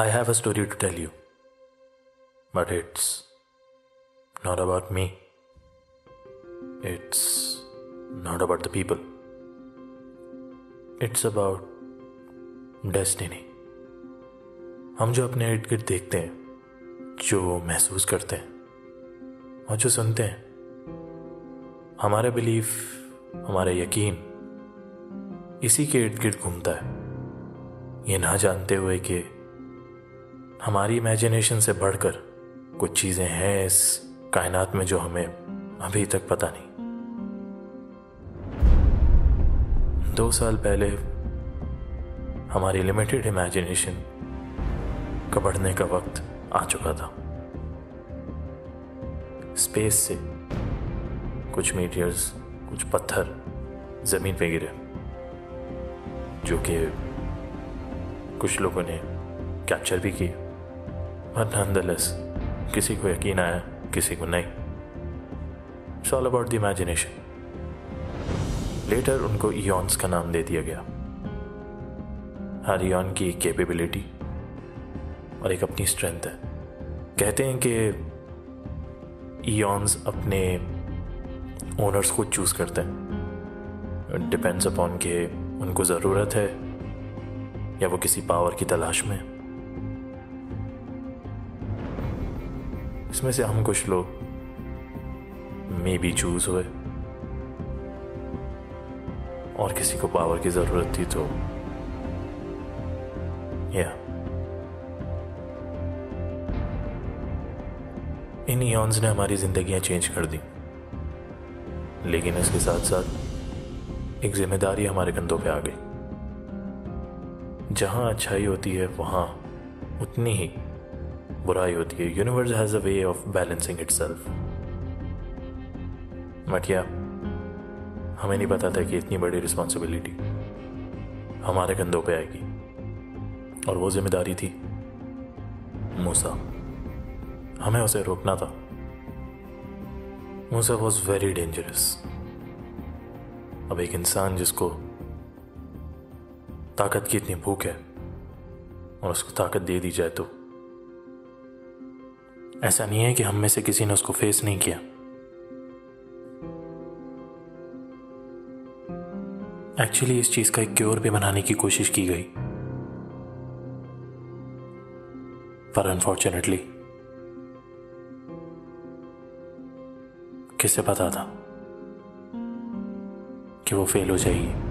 I have a story to tell you. But it's not about me. It's not about the people. It's about destiny. हम जो अपने इर्द गिर्द देखते हैं जो महसूस करते हैं और जो सुनते हैं हमारा बिलीफ हमारा यकीन इसी के इर्द गिर्द घूमता है ये ना जानते हुए कि हमारी इमेजिनेशन से बढ़कर कुछ चीज़ें हैं इस कायनात में जो हमें अभी तक पता नहीं। दो साल पहले हमारी लिमिटेड इमेजिनेशन का बढ़ने का वक्त आ चुका था। स्पेस से कुछ मीटियर्स कुछ पत्थर ज़मीन पे गिरे, जो कि कुछ लोगों ने कैप्चर भी किए। बट नॉनदलेस किसी को यकीन आया, किसी को नहीं। It's all about the imagination later उनको ईयॉन्स का नाम दे दिया गया। हर ईयॉन की एक कैपेबिलिटी और एक अपनी स्ट्रेंथ है। कहते हैं कि ईयॉन्स अपने ओनर्स को चूज़ करते हैं। डिपेंड्स अपॉन के उनको ज़रूरत है या वो किसी पावर की तलाश में इसमें से हम कुछ लोग मे बी चूज़ हुए। और किसी को पावर की ज़रूरत थी तो या इन ईयॉन्स ने हमारी जिंदगियाँ चेंज कर दी। लेकिन इसके साथ साथ एक ज़िम्मेदारी हमारे कंधों पे आ गई। जहाँ अच्छाई होती है, वहाँ उतनी ही बुराई होती है। Universe has a way of balancing itself मटिया हमें नहीं पता था कि इतनी बड़ी रिस्पॉन्सिबिलिटी हमारे कंधों पे आएगी। और वो ज़िम्मेदारी थी मूसा। हमें उसे रोकना था। मूसा वॉज़ वेरी डेंजरस अब एक इंसान जिसको ताकत की इतनी भूख है और उसको ताकत दे दी जाए तो ऐसा नहीं है कि हम में से किसी ने उसको फेस नहीं किया। एक्चुअली इस चीज़ का एक क्योर भी बनाने की कोशिश की गई। पर अनफॉर्चुनेटली किसे पता था कि वो फेल हो जाएगी?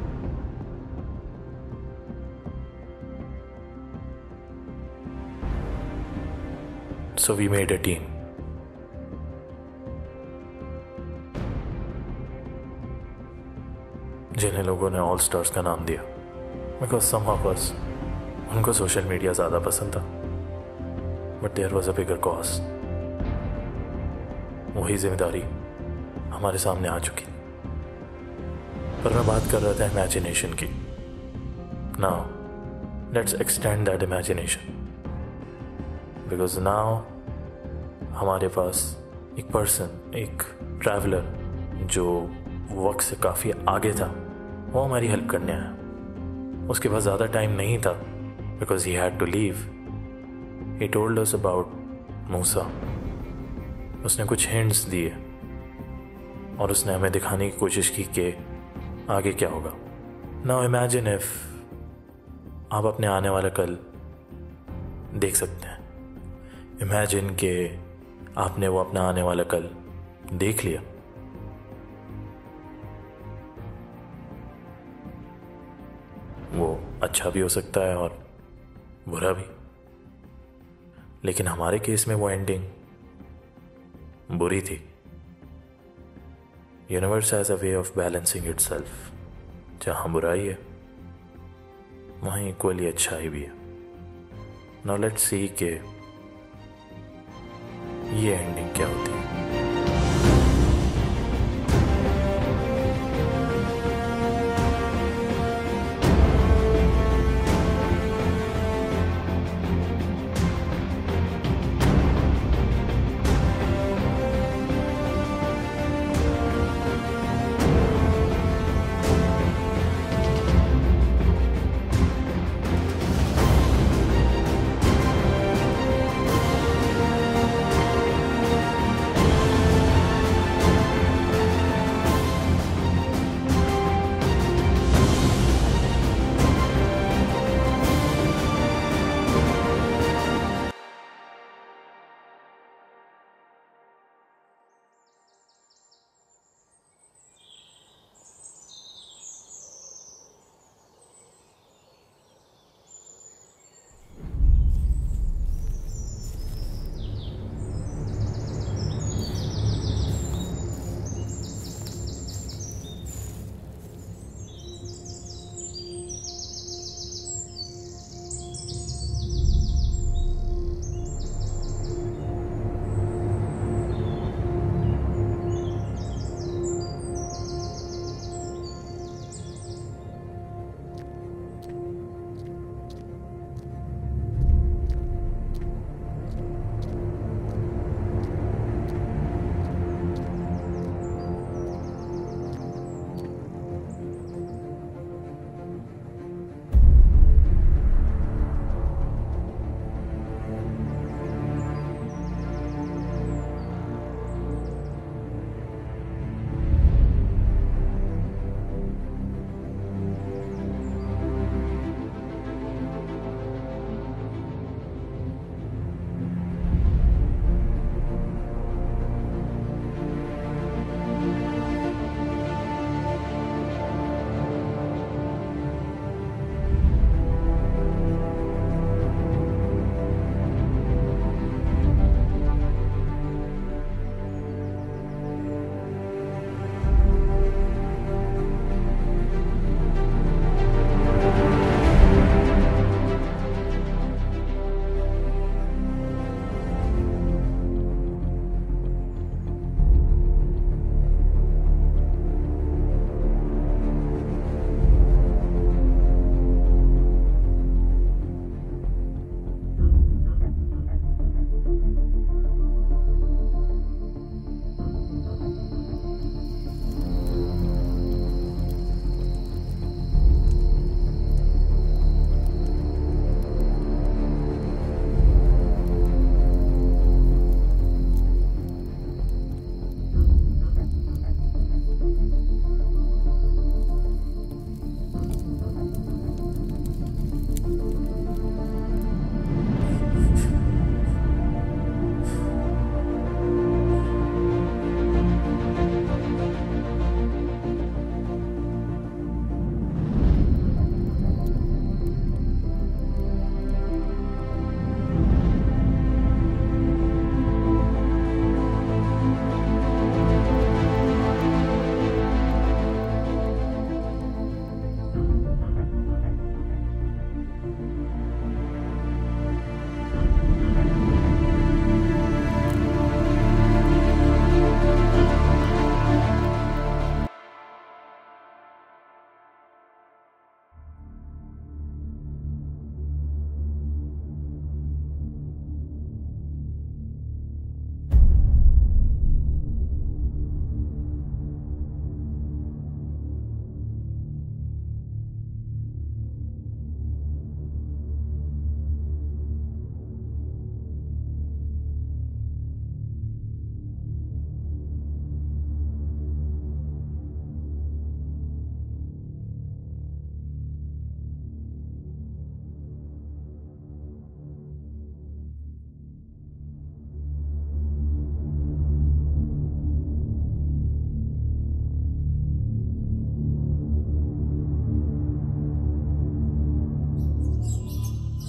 So we made a team. जिन्हें लोगों ने ऑल स्टार्स का नाम दिया। बिकॉज़ सम ऑफ़ उनको सोशल मीडिया ज़्यादा पसंद था। But there was a bigger cause वही ज़िम्मेदारी हमारे सामने आ चुकी। पर मैं बात कर रहा था इमेजिनेशन की। Now let's extend that imagination because now हमारे पास एक पर्सन एक ट्रैवलर जो वक्त से काफ़ी आगे था, वो हमारी हेल्प करने आया। उसके पास ज़्यादा टाइम नहीं था because he had to leave he told us about Musa उसने कुछ हिंट्स दिए, और उसने हमें दिखाने की कोशिश की कि आगे क्या होगा। नाउ इमेजिन इफ़ आप अपने आने वाला कल देख सकते हैं। इमेजिन के आपने वो अपना आने वाला कल देख लिया। वो अच्छा भी हो सकता है और बुरा भी। लेकिन हमारे केस में वो एंडिंग बुरी थी। Universe has a way of balancing itself जहाँ बुराई है, वहीं इक्वली अच्छाई भी है। नाउ लेट्स सी के ये एंडिंग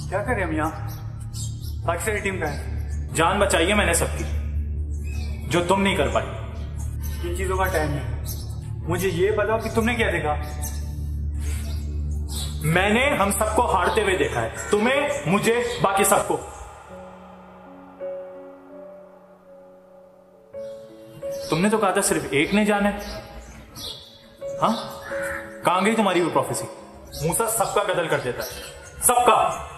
क्या करें हम यहाँ सारी टीम का है? जान बचाई है मैंने सबकी, जो तुम नहीं कर पाई। इन चीज़ों का टाइम है। मुझे ये बताओ कि तुमने क्या देखा? मैंने हम सबको हारते हुए देखा है। तुम्हें, मुझे, बाकी सबको। तुमने तो कहा था सिर्फ़ एक ने जाना है। हाँ? कहाँ गई तुम्हारी वो प्रोफेसी मूसा सबका कदल कर देता है। सबका।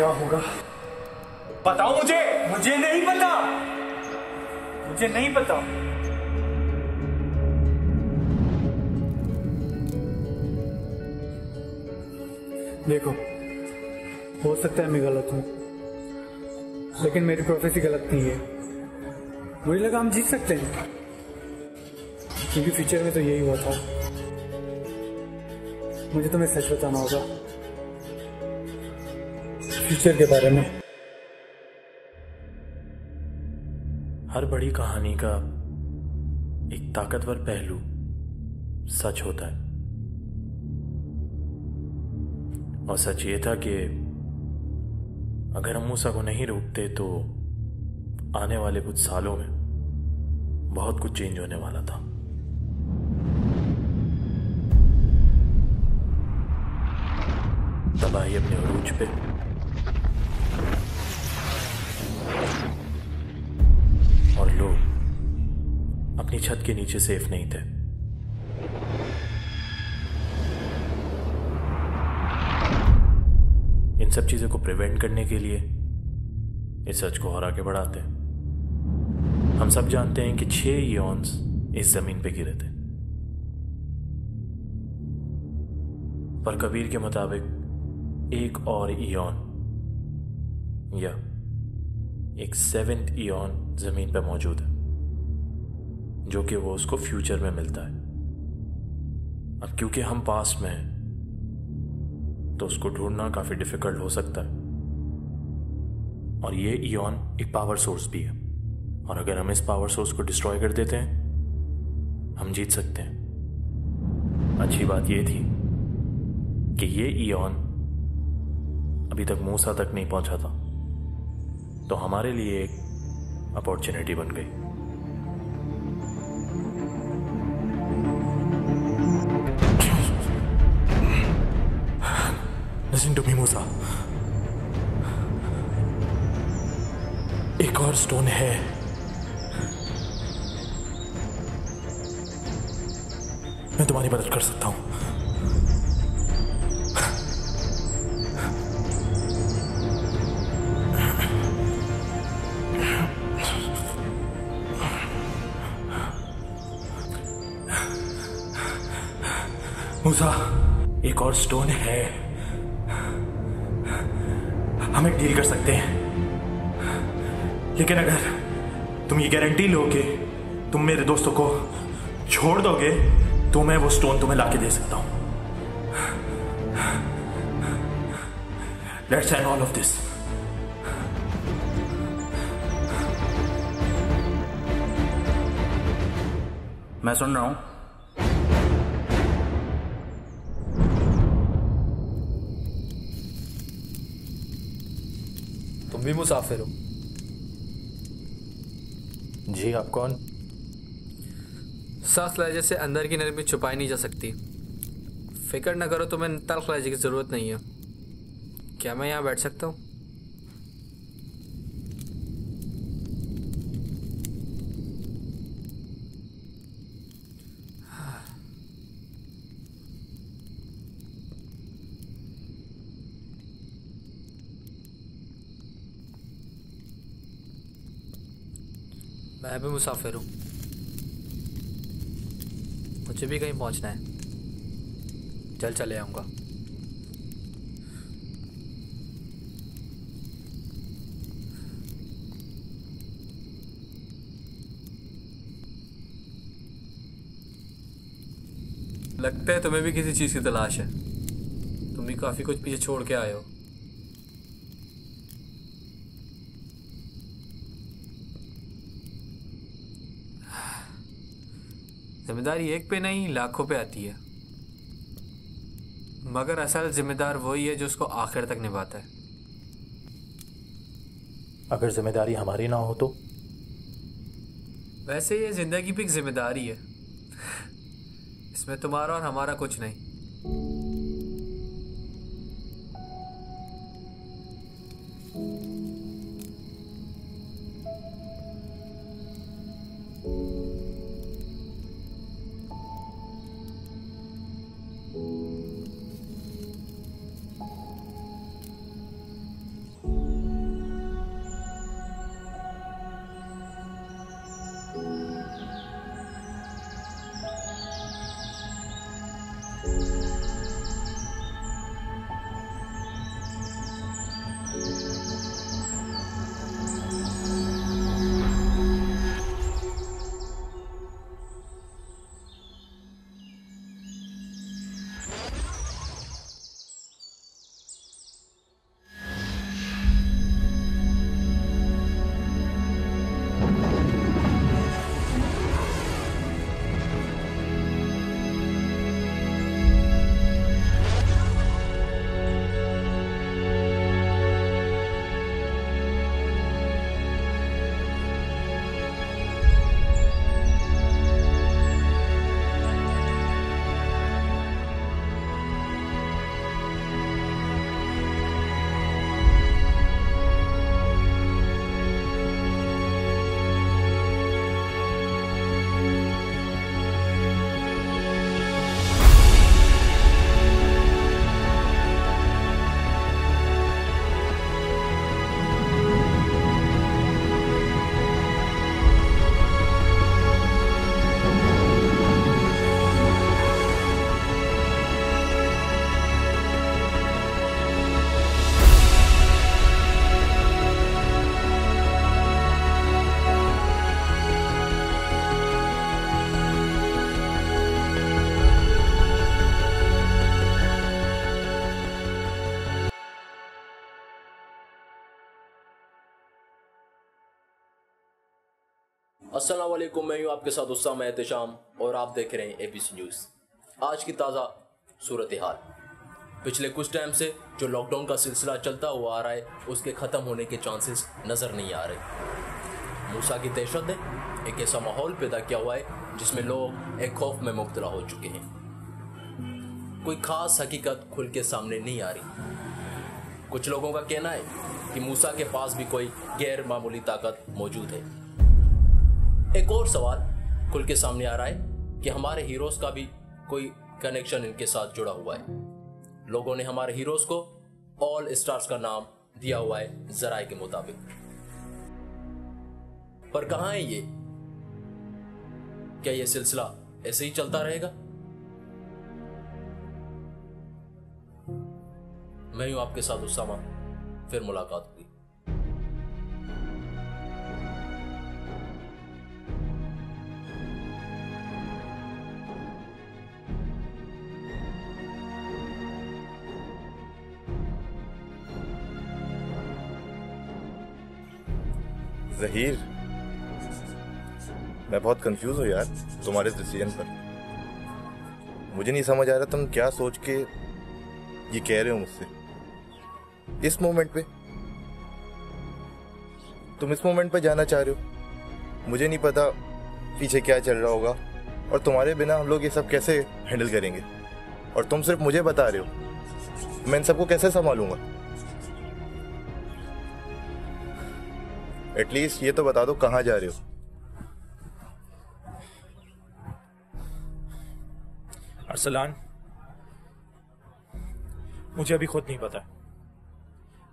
क्या होगा? बताओ मुझे। मुझे नहीं पता। मुझे नहीं पता। देखो, हो सकता है मैं गलत हूँ, लेकिन मेरी प्रोफेसी गलत नहीं है। मुझे लगा हम जीत सकते हैं, क्योंकि फ्यूचर में तो यही हुआ था। मुझे तुम्हें सच बताना होगा। फ्यूचर के बारे में। हर बड़ी कहानी का एक ताकतवर पहलू सच होता है। और सच ये था कि अगर हम मूसा को नहीं रोकते तो आने वाले कुछ सालों में बहुत कुछ चेंज होने वाला था। तबाही अपने अरूज पे अपनी छत के नीचे सेफ़ नहीं थे। इन सब चीज़ों को प्रिवेंट करने के लिए इस सच को और आगे बढ़ाते हम सब जानते हैं कि छह ईयॉन्स इस ज़मीन पे गिरे थे। पर कबीर के मुताबिक एक और ईयॉन या एक सेवेंथ ईयॉन ज़मीन पर मौजूद है। जो कि वो उसको फ्यूचर में मिलता है। अब क्योंकि हम पास में हैं तो उसको ढूंढना काफ़ी डिफ़िकल्ट हो सकता है। और ये ईयॉन एक पावर सोर्स भी है। और अगर हम इस पावर सोर्स को डिस्ट्रॉय कर देते हैं, हम जीत सकते हैं। अच्छी बात ये थी कि ये ईयॉन अभी तक मूसा तक नहीं पहुँचा था। तो हमारे लिए एक अपॉर्चुनिटी बन गई। Listen to me, मूसा एक और स्टोन है। मैं तुम्हारी मदद कर सकता हूँ। मूसा एक और स्टोन है। हम डील कर सकते हैं। लेकिन अगर तुम ये गारंटी लो कि तुम मेरे दोस्तों को छोड़ दोगे तो मैं वो स्टोन तुम्हें लाके दे सकता हूँ। Let's end all of this मैं सुन रहा हूँ। भी मुसाफिर हो। जी आप कौन? सास लहजे से अंदर की नरमी छुपाई नहीं जा सकती। फ़िक्र न करो, तुम्हें तल्ख लहजे की ज़रूरत नहीं है। क्या मैं यहाँ बैठ सकता हूँ? मैं भी मुसाफिर हूँ। मुझे भी कहीं पहुँचना है। चल, चले आऊँगा। लगता है तुम्हें भी किसी चीज़ की तलाश है। तुम भी काफ़ी कुछ पीछे छोड़ के आए हो। ज़िम्मेदारी एक पे नहीं लाखों पे आती है। मगर असल जिम्मेदार वही है जो उसको आखिर तक निभाता है। अगर ज़िम्मेदारी हमारी ना हो तो? वैसे ये ज़िंदगी भी एक ज़िम्मेदारी है। इसमें तुम्हारा और हमारा कुछ नहीं। वालेकुम मैं हूँ आपके साथ उस्सामा एहतशाम और आप देख रहे हैं ए बी सी न्यूज़ आज की ताज़ा सूरत हाल पिछले कुछ टाइम से जो लॉकडाउन का सिलसिला चलता हुआ आ रहा है, उसके ख़त्म होने के चांसेस नज़र नहीं आ रहे। मूसा की दहशत ने एक ऐसा माहौल पैदा किया हुआ है, जिसमें लोग एक खौफ में मुबतला हो चुके हैं। कोई ख़ास हकीकत खुल के सामने नहीं आ रही। कुछ लोगों का कहना है कि मूसा के पास भी कोई गैर मामूली ताकत मौजूद है। एक और सवाल खुल के सामने आ रहा है कि हमारे हीरोज का भी कोई कनेक्शन इनके साथ जुड़ा हुआ है। लोगों ने हमारे हीरोज को ऑल स्टार्स का नाम दिया हुआ है जराए के मुताबिक। पर कहा है ये? क्या ये सिलसिला ऐसे ही चलता रहेगा? मैं हूँ आपके साथ उसामा, फिर मुलाकात होगी। जहीर, मैं बहुत कंफ्यूज हूँ यार तुम्हारे डिसीज़न पर। मुझे नहीं समझ आ रहा तुम क्या सोच के ये कह रहे हो मुझसे। इस मोमेंट पे? तुम इस मोमेंट पे जाना चाह रहे हो। मुझे नहीं पता पीछे क्या चल रहा होगा और तुम्हारे बिना हम लोग ये सब कैसे हैंडल करेंगे। और तुम सिर्फ़ मुझे बता रहे हो। मैं इन सबको कैसे संभालूँगा? एटलीस्ट ये तो बता दो कहाँ जा रहे हो। अरसलान, मुझे अभी खुद नहीं पता।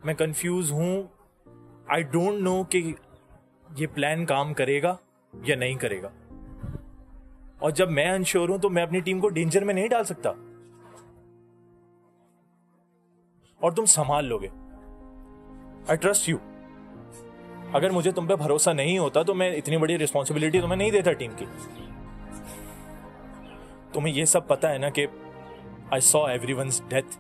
मैं कंफ्यूज हूँ। आई डोंट नो कि ये प्लान काम करेगा या नहीं करेगा। और जब मैं अनश्योर हूँ तो मैं अपनी टीम को डेंजर में नहीं डाल सकता। और तुम संभाल लोगे। आई ट्रस्ट यू अगर मुझे तुम पे भरोसा नहीं होता तो मैं इतनी बड़ी रिस्पॉन्सिबिलिटी तुम्हें नहीं देता टीम की। तुम्हें यह सब पता है ना कि I saw everyone death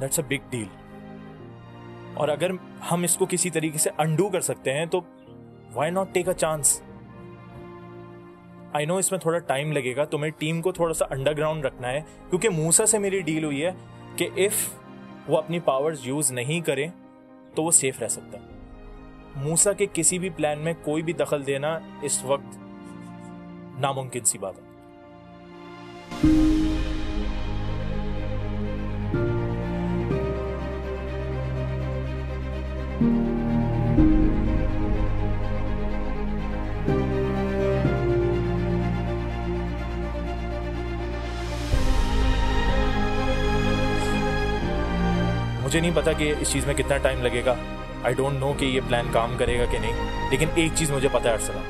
that's a big deal और अगर हम इसको किसी तरीके से अंडू कर सकते हैं तो why not take a chance I know इसमें थोड़ा टाइम लगेगा, तुम्हें टीम को थोड़ा सा अंडरग्राउंड रखना है, क्योंकि मूसा से मेरी डील हुई है कि इफ़ वो अपनी पावर्स यूज़ नहीं करें तो वो सेफ़ रह सकता है। मूसा के किसी भी प्लान में कोई भी दखल देना इस वक्त नामुमकिन सी बात है। मुझे नहीं पता कि इस चीज़ में कितना टाइम लगेगा। आई डोंट नो कि ये प्लान काम करेगा कि नहीं, लेकिन एक चीज़ मुझे पता है अरसलान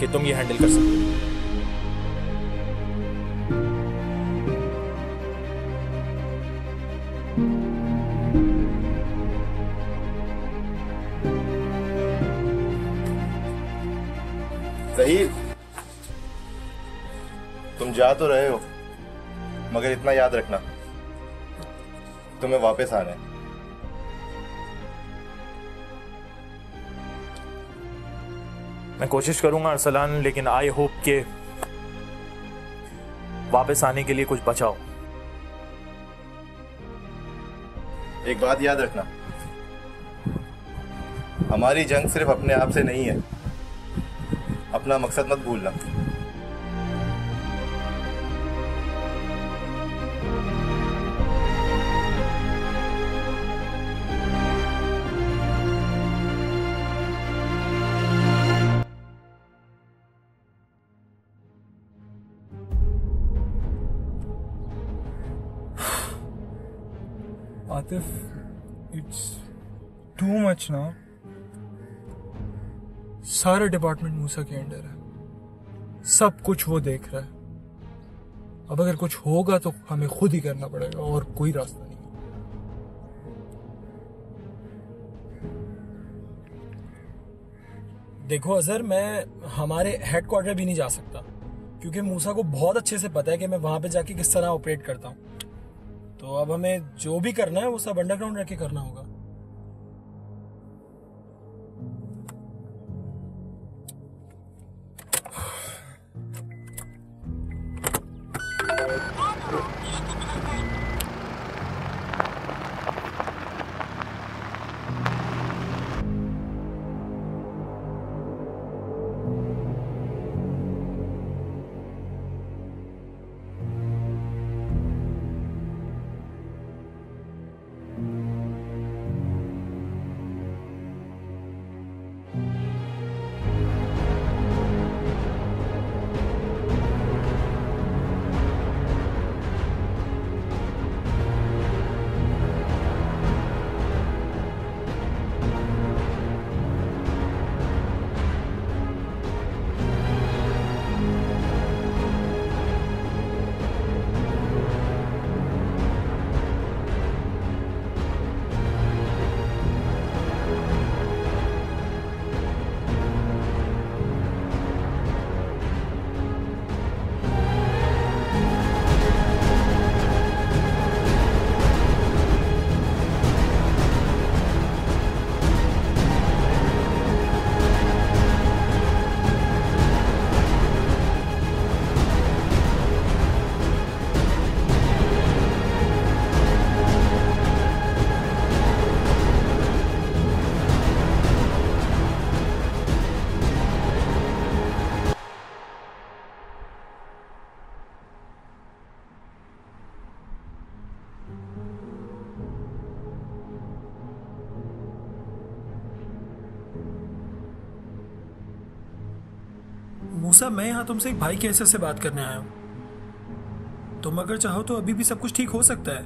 कि तुम ये हैंडल कर सकते हो। तुम जा तो रहे हो, मगर इतना याद रखना। तुम्हें वापस आना है। मैं कोशिश करूँगा अरसलान लेकिन आई होप के वापस आने के लिए कुछ बचाओ। एक बात याद रखना। हमारी जंग सिर्फ़ अपने आप से नहीं है। अपना मकसद मत भूलना। आतिफ इट्स टू मच ना सारा डिपार्टमेंट मूसा के अंडर है। सब कुछ वो देख रहा है। अब अगर कुछ होगा तो हमें खुद ही करना पड़ेगा, और कोई रास्ता नहीं। देखो अजहर, मैं हमारे हेडक्वार्टर भी नहीं जा सकता, क्योंकि मूसा को बहुत अच्छे से पता है कि मैं वहाँ पे जाके किस तरह ऑपरेट करता हूँ। तो अब हमें जो भी करना है वो सब अंडरग्राउंड रह के करना होगा। मैं यहाँ तुमसे एक भाई के हैसियत से बात करने आया हूँ। तुम अगर चाहो तो अभी भी सब कुछ ठीक हो सकता है।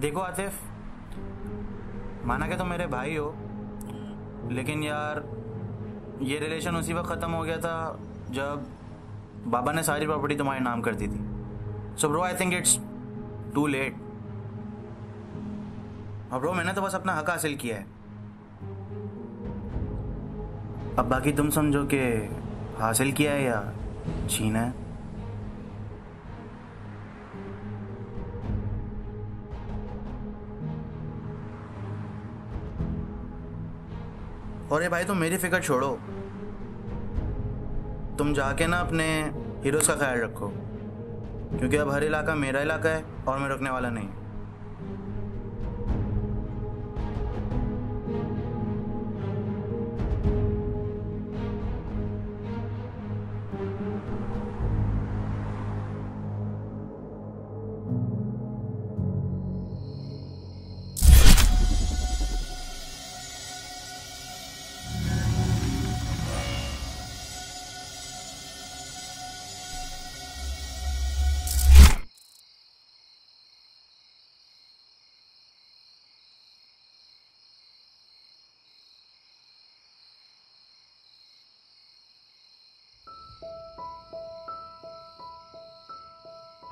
देखो आतिफ, माना कि तुम मेरे भाई हो, लेकिन यार, ये रिलेशन उसी वक्त ख़त्म हो गया था जब बाबा ने सारी प्रॉपर्टी तुम्हारे नाम कर दी थी। So bro I think it's too late और ब्रो मैंने तो बस अपना हक हासिल किया है। अब बाकी तुम समझो कि हासिल किया है या छीना है? और ये भाई तुम मेरी फ़िक्र छोड़ो। तुम जाके ना अपने हीरोज का ख्याल रखो। क्योंकि अब हर इलाका मेरा इलाका है और मैं रुकने वाला नहीं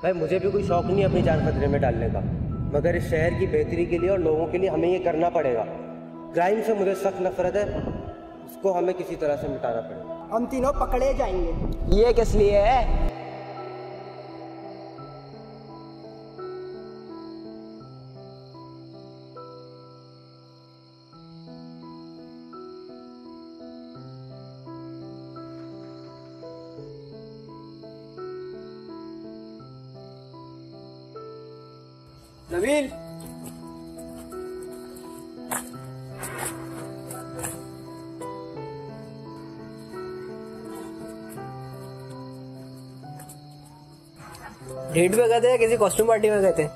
भाई मुझे भी कोई शौक नहीं है अपनी जान खतरे में डालने का। मगर इस शहर की बेहतरी के लिए और लोगों के लिए हमें ये करना पड़ेगा। क्राइम से मुझे सख्त नफरत है। इसको हमें किसी तरह से मिटाना पड़ेगा। हम तीनों पकड़े जाएँगे। ये किस लिए है? गए थे या किसी कॉस्ट्यूम पार्टी में गए थे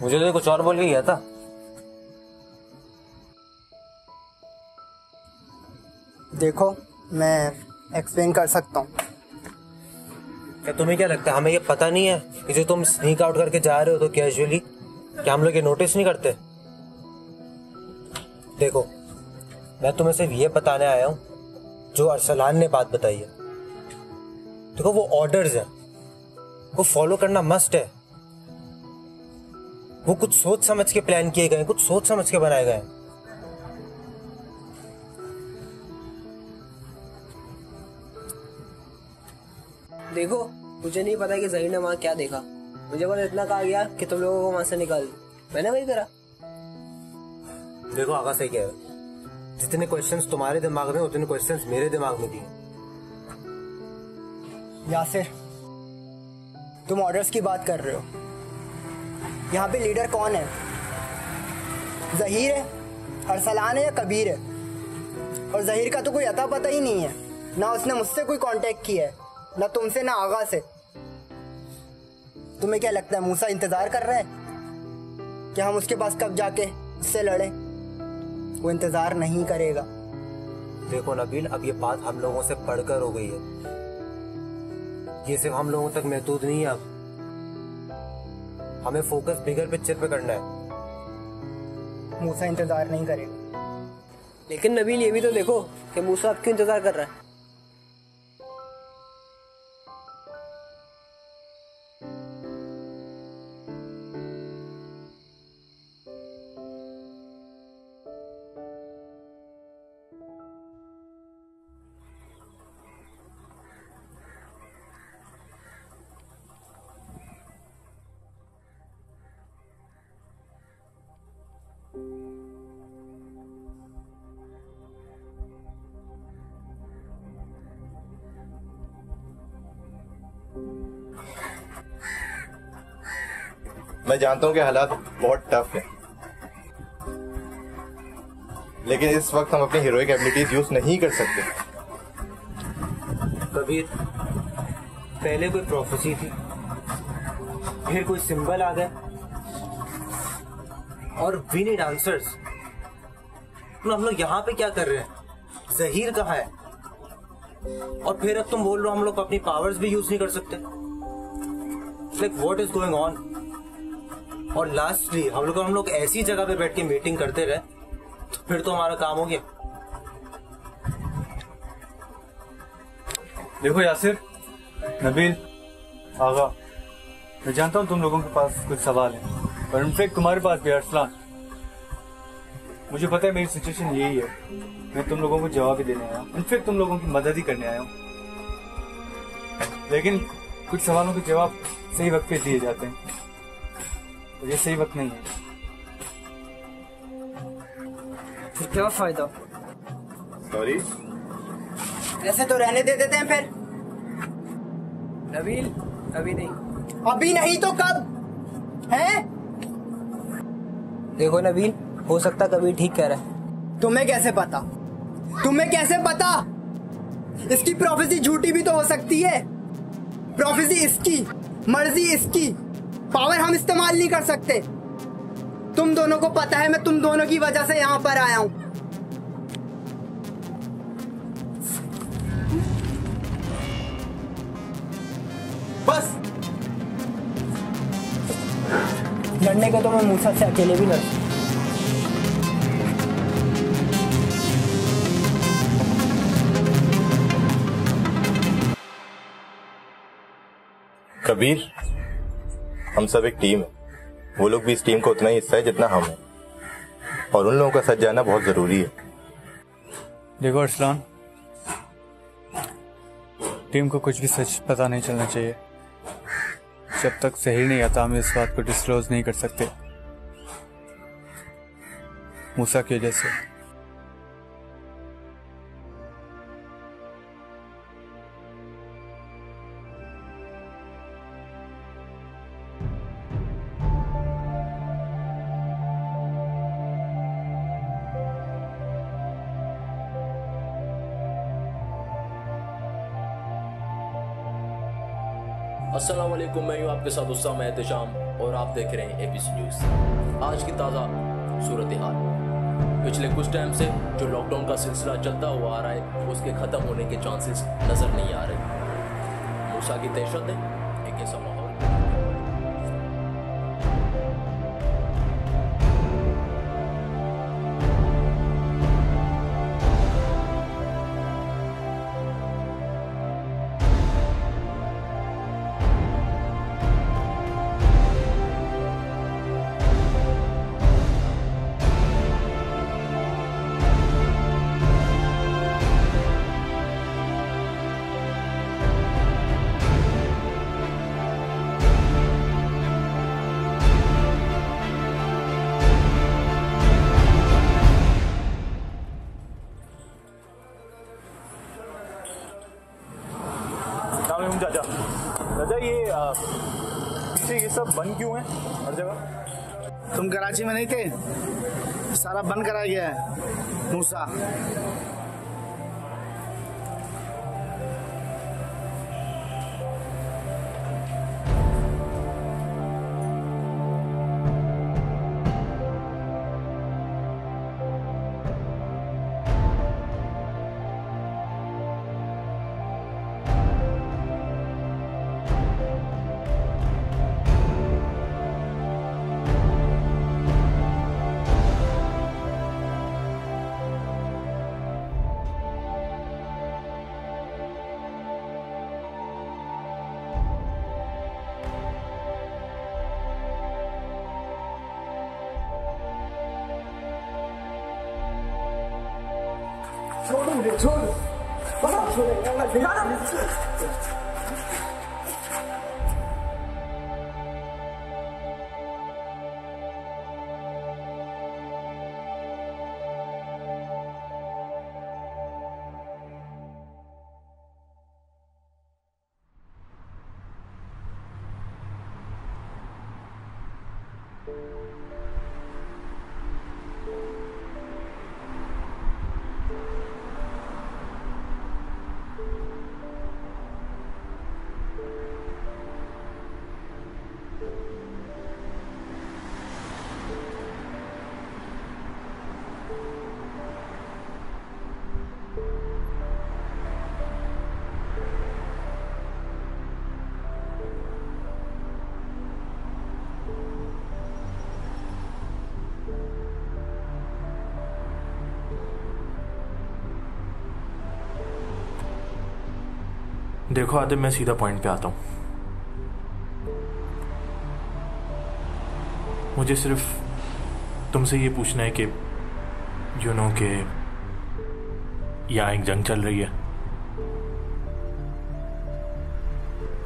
मुझे तो कुछ और बोल के गया था। देखो मैं एक्सप्लेन कर सकता हूँ। क्या तुम्हें क्या लगता है हमें ये पता नहीं है कि जो तुम स्नीक आउट करके जा रहे हो तो कैजुअली क्या हम लोग ये नोटिस नहीं करते? देखो मैं तुम्हें सिर्फ़ ये बताने आया हूँ जो अरसलान ने बात बताई है। देखो वो ऑर्डर्स है। वो फॉलो करना मस्ट है। वो कुछ सोच समझ के प्लान किए गए कुछ सोच समझ के बनाए गए देखो मुझे नहीं पता कि जहीर ने वहाँ क्या देखा। मुझे बस इतना कहा गया कि तुम लोगों को वहाँ से निकाल मैंने वही करा। देखो आगा सही कह रहे जितने क्वेश्चंस तुम्हारे दिमाग में उतने क्वेश्चंस मेरे दिमाग में हैं। यासिर तुम ऑर्डर्स की बात कर रहे हो। यहाँ पे लीडर कौन है? जहीर है अरसलान है या कबीर है? और जहीर का तो कोई अता पता ही नहीं है। ना उसने मुझसे कोई कांटेक्ट किया है, ना तुमसे, ना आगा से। तुम्हें क्या लगता है मूसा इंतज़ार कर रहा है? कि हम उसके पास कब जाके उससे लड़े? वो इंतज़ार नहीं करेगा। देखो नबील, अब ये बात हम लोगों से बढ़कर हो गई है। ये सिर्फ़ हम लोगों तक महदूद नहीं है अब। हमें फोकस बिगर पिक्चर पे करना है। मूसा इंतज़ार नहीं करेगा। लेकिन नबील ये भी तो देखो कि मूसा अब क्यों इंतज़ार कर रहा है? मैं जानता हूँ कि हालात बहुत टफ है। लेकिन इस वक्त हम अपनी हीरोइक एबिलिटीज यूज़ नहीं कर सकते। कबीर, पहले कोई प्रोफेसी थी? फिर कोई सिंबल आ गया और वी नीड आंसर्स हम लोग यहाँ पे क्या कर रहे हैं? जहीर कहाँ है? और फिर अब तुम बोल रहे हो हम लोग अपनी पावर्स भी यूज़ नहीं कर सकते। Like what is going on और लास्टली हम लोग हम लोग ऐसी जगह पे बैठ के मीटिंग करते रहे तो फिर तो हमारा काम हो गया। देखो यासिर, नबील, आगा, मैं जानता हूँ तुम लोगों के पास कुछ सवाल है, पर इनफेक्ट तुम्हारे पास भी अरसलान मुझे पता है मेरी सिचुएशन यही है, मैं तुम लोगों को जवाब ही देने आया हूँ। इनफेक्ट तुम लोगों की मदद ही करने आया हूँ। लेकिन कुछ सवालों के जवाब सही वक्त पे दिए जाते हैं। और ये सही वक्त नहीं है। फिर क्या फ़ायदा? सॉरी ऐसे तो रहने दे देते हैं फिर। नबील अभी नहीं। अभी नहीं तो कब? है? देखो नबील हो सकता कभी ठीक कह रहा है। तुम्हें कैसे पता? तुम्हें कैसे पता? इसकी प्रोफेसी झूठी भी तो हो सकती है। प्रोफेसी इसकी मर्ज़ी इसकी। पावर हम इस्तेमाल नहीं कर सकते। तुम दोनों को पता है मैं तुम दोनों की वजह से यहाँ पर आया हूँ। बस। लड़ने का तो मैं मूसा से अकेले भी लड़ कबीर? हम सब एक टीम है। वो लोग भी इस टीम का उतना ही हिस्सा है जितना हम है। और उन लोगों का सच जाना बहुत ज़रूरी है। देखो अरसलान टीम को कुछ भी सच पता नहीं चलना चाहिए। जब तक सही नहीं आता, हम इस बात को डिस्क्लोज नहीं कर सकते। मूसा की वजह से। वालेकुम मैं हूँ आपके साथ उस्साम एहतशाम और आप देख रहे हैं एबीसी न्यूज़ आज की ताज़ा सूरत हाल पिछले कुछ टाइम से जो लॉकडाउन का सिलसिला चलता हुआ आ रहा है, उसके ख़त्म होने के चांसेस नज़र नहीं आ रहे। मूसा की दहशत है, एक ऐसा हर जगह तुम कराची में नहीं थे सारा बंद कराया गया है मूसा। देखो, आदिम, मैं सीधा पॉइंट पे आता हूँ। मुझे सिर्फ़ तुमसे ये पूछना है कि यू नो कि यहाँ एक जंग चल रही है।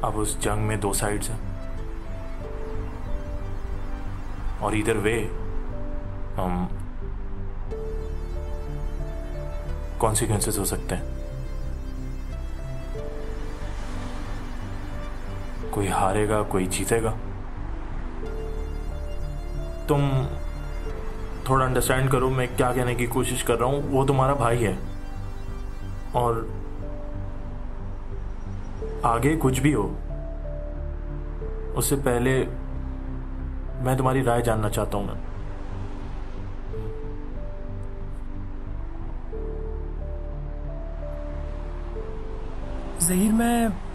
अब उस जंग में दो साइड्स हैं। और इधर वे हम कॉन्सिक्वेंसेस हो सकते हैं। कोई हारेगा, कोई जीतेगा। तुम थोड़ा अंडरस्टैंड करो, मैं क्या कहने की कोशिश कर रहा हूँ। वो तुम्हारा भाई है। और आगे कुछ भी हो, उससे पहले मैं तुम्हारी राय जानना चाहता हूँ मैं जहीर, मैं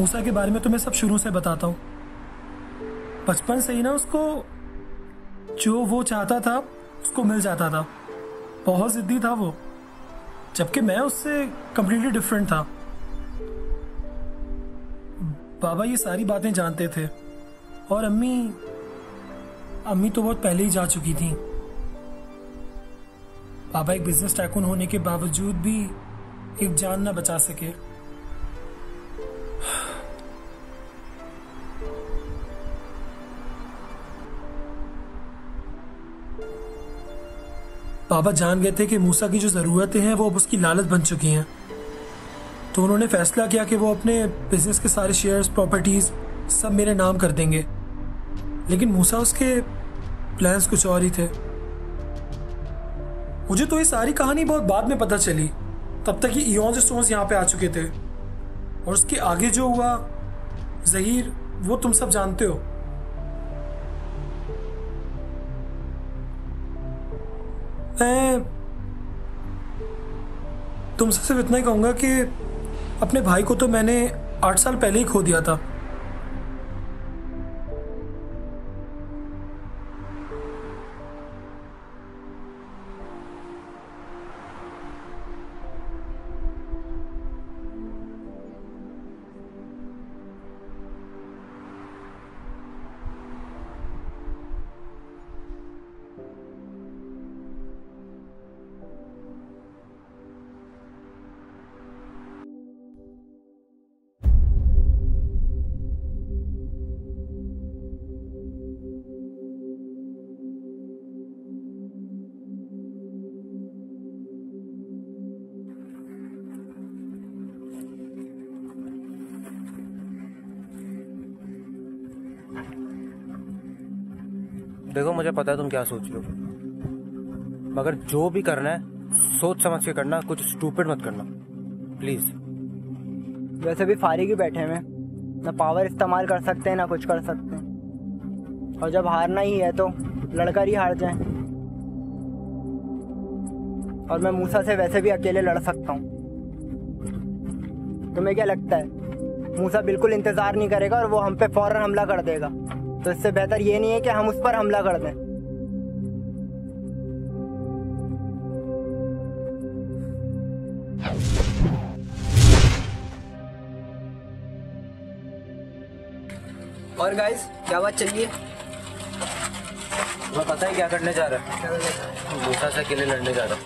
मूसा के बारे में तो मैं सब शुरू से बताता हूँ। बचपन से ही ना उसको जो वो चाहता था, उसको मिल जाता था। बहुत जिद्दी था वो, जबकि मैं उससे कम्प्लीटली डिफरेंट था। बाबा ये सारी बातें जानते थे, और अम्मी अम्मी तो बहुत पहले ही जा चुकी थी। बाबा एक बिज़नेस टाइकून होने के बावजूद भी एक जान ना बचा सके। बाबा जान गए थे कि मूसा की जो ज़रूरतें हैं, वो अब उसकी लालच बन चुकी हैं। तो उन्होंने फैसला किया कि वो अपने बिज़नेस के सारे शेयर्स प्रॉपर्टीज़ सब मेरे नाम कर देंगे। लेकिन मूसा उसके प्लान्स कुछ और ही थे। मुझे तो ये सारी कहानी बहुत बाद में पता चली, तब तक ये इयॉन्स स्टोन्स यहाँ पे आ चुके थे। और उसके आगे जो हुआ, जहीर, वो तुम सब जानते हो। मैं तुमसे सिर्फ़ इतना ही कहूँगा कि अपने भाई को तो मैंने आठ साल पहले ही खो दिया था। पता है तुम क्या सोच रहे हो? मगर जो भी करना है, सोच समझ के करना, कुछ स्टूपिड मत करना। प्लीज़ वैसे भी फारिग ही बैठे हैं। ना पावर इस्तेमाल कर सकते हैं, ना कुछ कर सकते हैं। और जब हारना ही है तो लड़कर ही हार जाए। और मैं मूसा से वैसे भी अकेले लड़ सकता हूँ। तुम्हें क्या लगता है? मूसा बिल्कुल इंतज़ार नहीं करेगा और वो हम पे फ़ौरन हमला कर देगा। तो इससे बेहतर ये नहीं है कि हम उस पर हमला कर दें। और गाइस क्या बात चल रही है? तुम्हें पता है क्या करने जा रहा है? मूसा से अकेले लड़ने जा रहा है।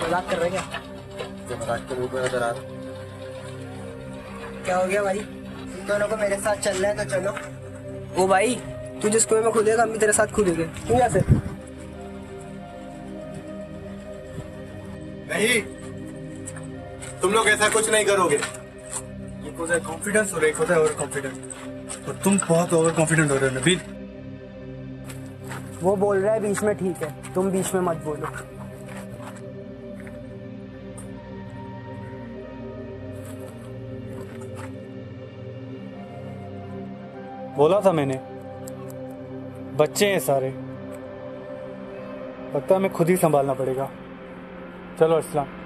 मज़ाक कर रहे हैं क्या? जो मज़ाक के रूप में नज़र आ रहा क्या हो गया भाई? तुम दोनों को मेरे साथ चलना है तो चलो। ओ भाई तू जिस कुएँ में कूदेगा हम भी तेरे साथ कूदेंगे तू यहाँ से। नहीं तुम लोग ऐसा कुछ नहीं करोगे। एक होता है कॉन्फिडेंस और एक होता है ओवर कॉन्फिडेंस और तुम बहुत ओवर कॉन्फिडेंट हो रहे हो नबील वो बोल रहा है बीच में ठीक है। तुम बीच में मत बोलो। बोला था मैंने। बच्चे हैं सारे। लगता है हमें खुद ही संभालना पड़ेगा। चलो इस्लाम।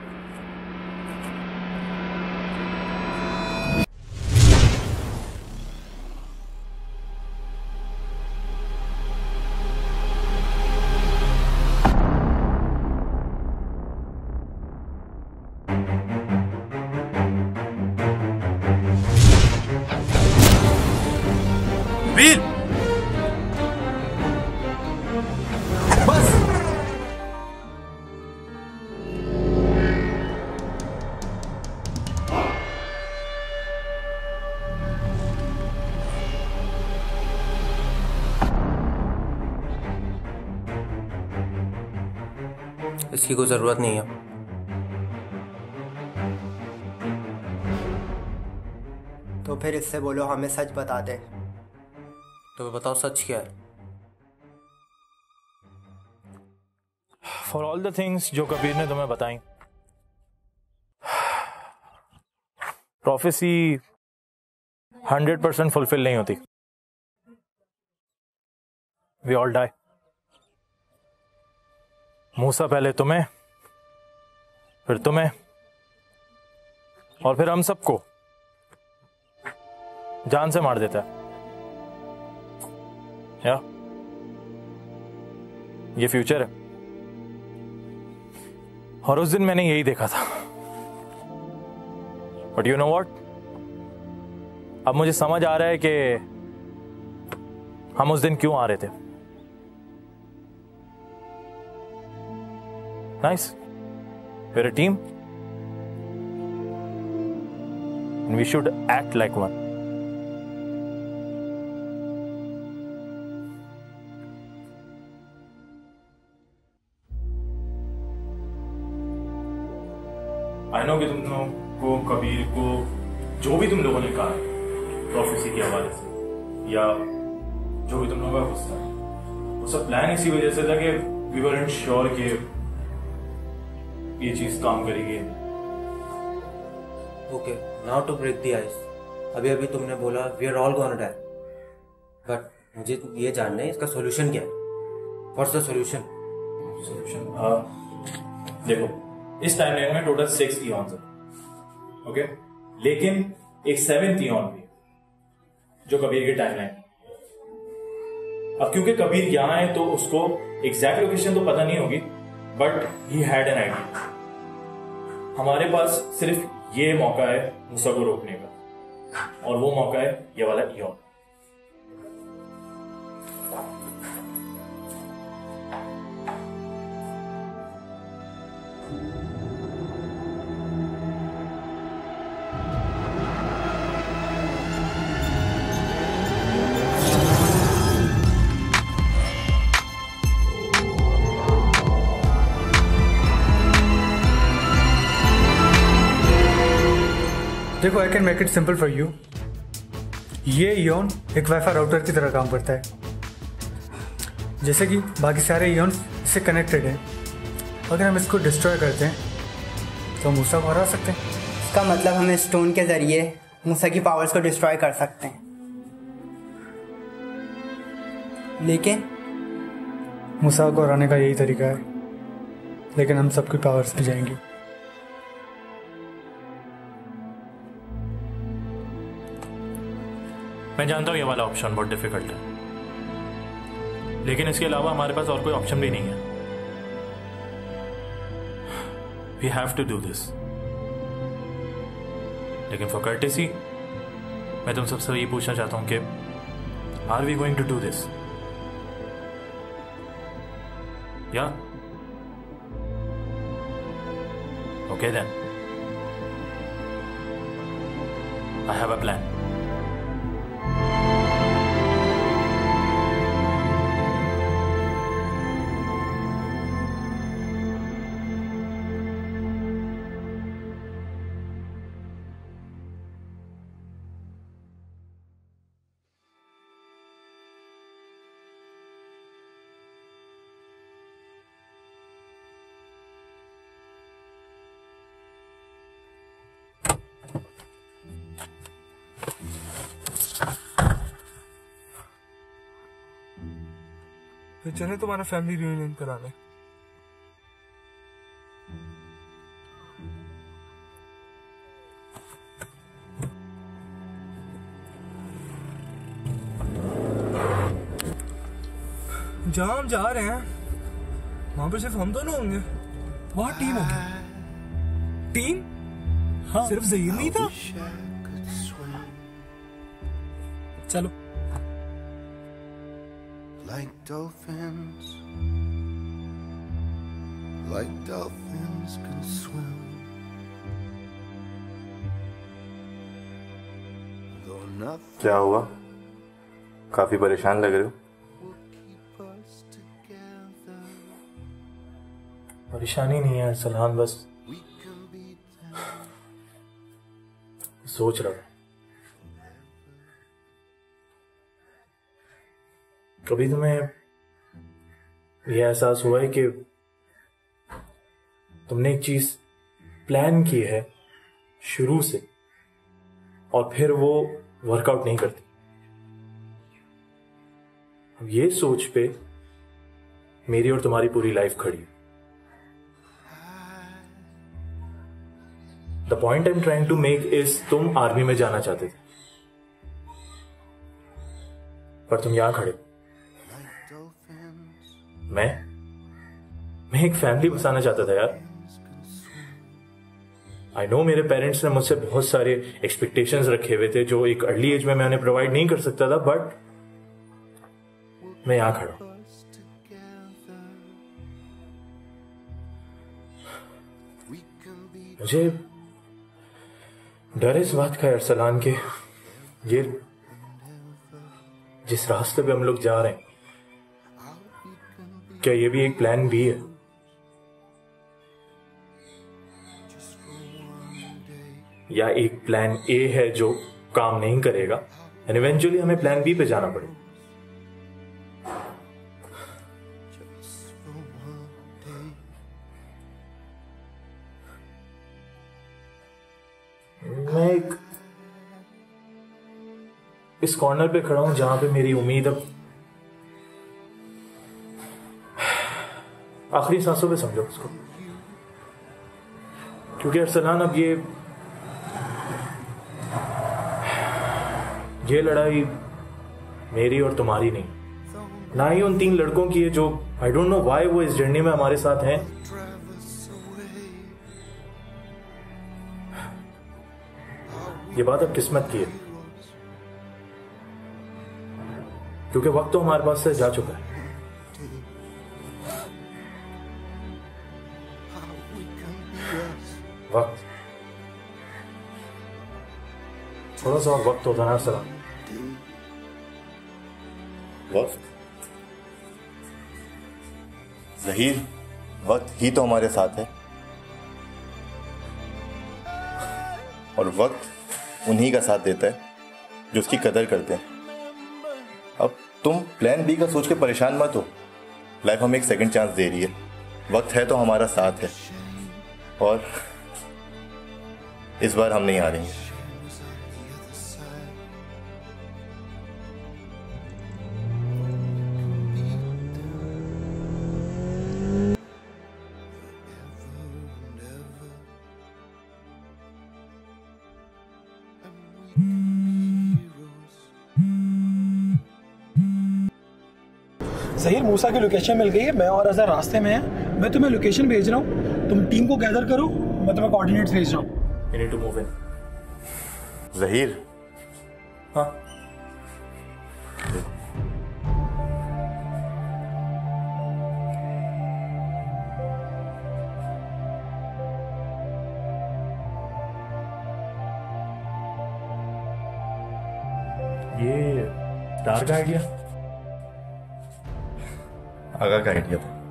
इसकी कोई ज़रूरत नहीं है। तो फिर इससे बोलो हमें सच बता दे। तो बताओ सच क्या है? फॉर ऑल द थिंग्स जो कबीर ने तुम्हें बताई। प्रोफेसी हंड्रेड परसेंट फुलफिल नहीं होती। वी ऑल डाई मूसा पहले तुम्हें, फिर तुम्हें, और फिर हम सबको जान से मार देता है। या? ये फ्यूचर है। और उस दिन मैंने यही देखा था। बट यू नो वॉट अब मुझे समझ आ रहा है कि हम उस दिन क्यों आ रहे थे। Nice we're a team. And we should act like one. I know कि तुम लोगों को कबीर को जो भी तुम लोगों ने कहा है प्रोफेसी के हवाले से, या जो भी तुम लोगों का गुस्सा है, वो सब प्लान इसी वजह से था कि वी वर श्योर कि ये चीज़ काम करेगी। Okay now to break the ice अभी अभी तुमने बोला we are all gonna die but मुझे ये जानना है इसका सॉल्यूशन क्या है? व्हाट्स द सॉल्यूशन सॉल्यूशन देखो इस टाइमलाइन में टोटल सिक्स इॉन्स है ओके लेकिन एक सेवेंथ इॉन भी जो कबीर की टाइमलाइन अब क्योंकि कबीर यहाँ है तो उसको एग्जैक्ट लोकेशन तो पता नहीं होगी but he had an idea हमारे पास सिर्फ़ ये मौका है मूसा को रोकने का। और वो मौका है ये वाला इॉन देखो I can make it simple for you ये इयन एक वाईफाई राउटर की तरह काम करता है। जैसे कि बाकी सारे इयन इससे कनेक्टेड हैं। अगर हम इसको डिस्ट्रॉय करते हैं तो हम मूसा को हरा सकते हैं। इसका मतलब हम स्टोन के ज़रिए मूसा की पावर्स को डिस्ट्रॉय कर सकते हैं। लेकिन मूसा को हराने का यही तरीका है। लेकिन हम सबकी पावर्स भी जाएँगी। मैं जानता हूँ ये वाला ऑप्शन बहुत डिफ़िकल्ट है। लेकिन इसके अलावा हमारे पास और कोई ऑप्शन भी नहीं है। We have to do this लेकिन फॉर कर्टेसी मैं तुम सबसे ये पूछना चाहता हूँ कि are we going to do this या? Okay then I have a plan फिर चले तुम्हारा फैमिली रियूनियन कराने। जहाँ हम जा रहे हैं वहाँ पर सिर्फ़ हम दोनों होंगे। वहाँ टीम होगी। टीम हाँ। सिर्फ़ जहीर नहीं था? चलो। Like dolphins, like dolphins can swim. क्या हुआ काफ़ी परेशान लग रहे हो परेशानी नहीं है सलहान बस सोच रहा हूँ कभी तुम्हें यह एहसास हुआ है कि तुमने एक चीज़ प्लान की है शुरू से और फिर वो वर्कआउट नहीं करती? अब ये सोच पे मेरी और तुम्हारी पूरी लाइफ खड़ी है। The point I am trying to make is तुम आर्मी में जाना चाहते थे, पर तुम यहाँ खड़े मैं? मैं एक फैमिली बसाना चाहता था यार। आई नो मेरे पेरेंट्स ने मुझसे बहुत सारे एक्सपेक्टेशंस रखे हुए थे जो एक अर्ली एज में मैं उन्हें प्रोवाइड नहीं कर सकता था बट मैं यहाँ खड़ा मुझे डर इस बात का अरसलान के। ये जिस रास्ते पे हम लोग जा रहे हैं क्या ये भी एक प्लान बी है? या एक प्लान ए है जो काम नहीं करेगा? एंड इवेंचुअली हमें प्लान बी पे जाना पड़ेगा। मैं एक इस कॉर्नर पे खड़ा हूँ जहाँ पे मेरी उम्मीद अब आखिरी सांसों में समझो उसको। क्योंकि अरसलान अब ये ये लड़ाई मेरी और तुम्हारी नहीं। ना ही उन तीन लड़कों की है जो आई डोंट नो वाई वो इस जर्नी में हमारे साथ हैं। ये बात अब किस्मत की है। क्योंकि वक्त तो हमारे पास से जा चुका है। सा वक्त होता ना सलाम वक्त? जहीर, वक्त ही तो हमारे साथ है। और वक्त उन्हीं का साथ देता है, जो उसकी कदर करते हैं। अब तुम प्लान बी का सोच के परेशान मत हो। लाइफ हमें एक सेकंड चांस दे रही है। वक्त है तो हमारा साथ है। और इस बार हम नहीं हारेंगे। जहीर मूसा की लोकेशन मिल गई है। मैं और अजहर रास्ते में है। मैं तुम्हें लोकेशन भेज रहा हूँ। तुम टीम को गैदर करो। मैं तुम्हें कोऑर्डिनेट्स भेज रहा हूँ. जहीर हाँ। ये स्टार का आइडिया आगा का आइडिया था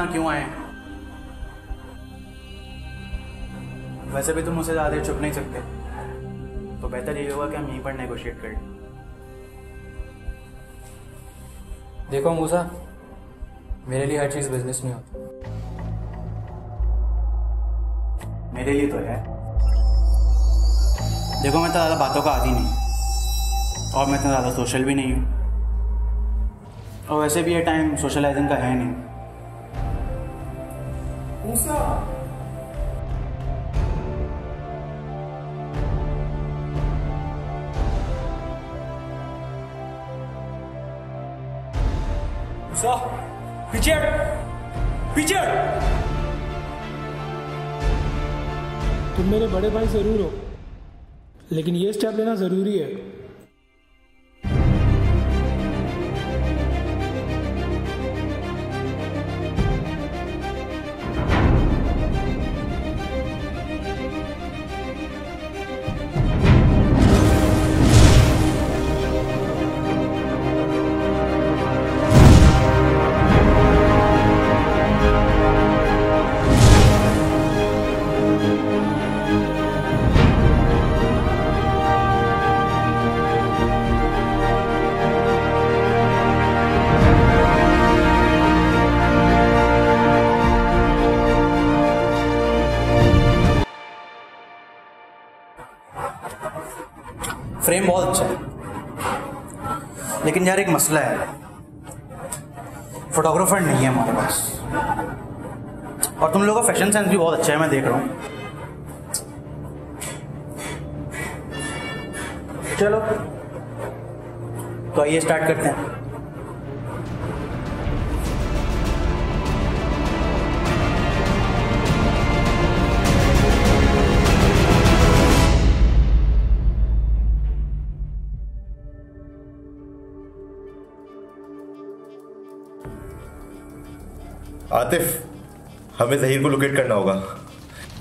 यहाँ क्यों आए? हैं वैसे भी तुम मुझसे ज़्यादा देर चुप नहीं सकते। तो बेहतर ये होगा कि हम यहीं पर नेगोशिएट करें। देखो मूसा मेरे लिए हर चीज़ बिज़नेस नहीं होती मेरे लिए तो है। देखो मैं तो ज़्यादा बातों का आदि नहीं और मैं तो ज़्यादा सोशल भी नहीं हूँ। और वैसे भी ये टाइम सोशलाइजिंग का है नहीं। मूसा मूसा पीछे पीछे तुम मेरे बड़े भाई ज़रूर हो, लेकिन ये स्टेप लेना ज़रूरी है। फ्रेम बहुत अच्छा। है लेकिन यार एक मसला है। फोटोग्राफर नहीं है हमारे पास। और तुम लोगों का फ़ैशन सेंस भी बहुत अच्छा है, मैं देख रहा हूँ। चलो। तो आइए स्टार्ट करते हैं। आतिफ हमें जहीर को लोकेट करना होगा।